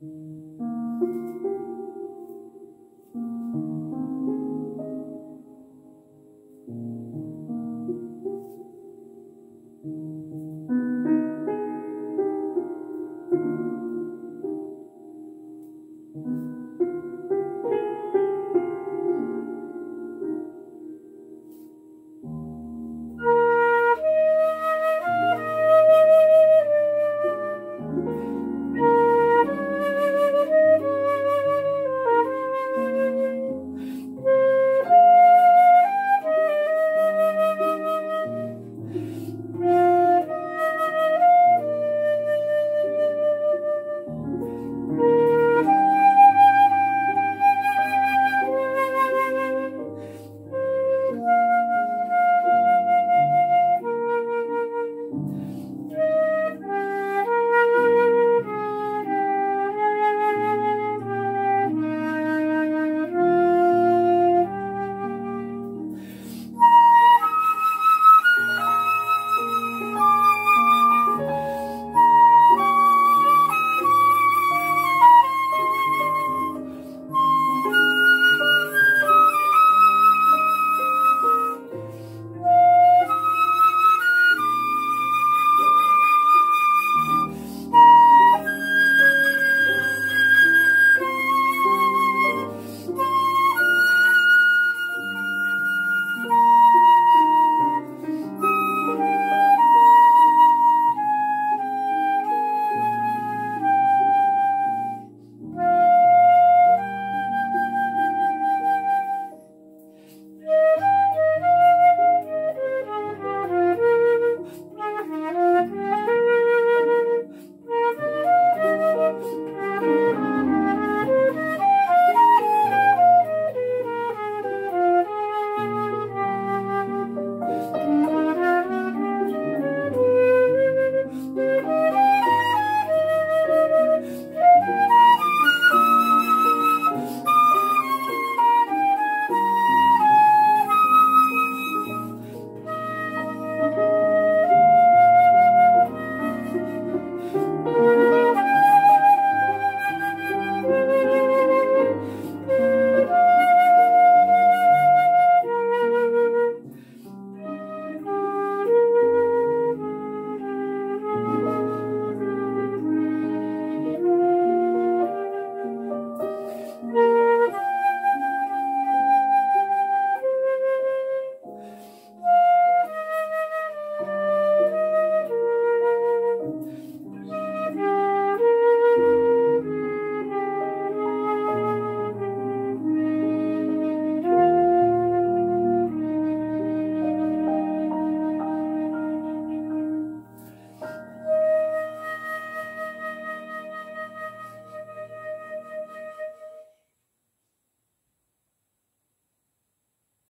Música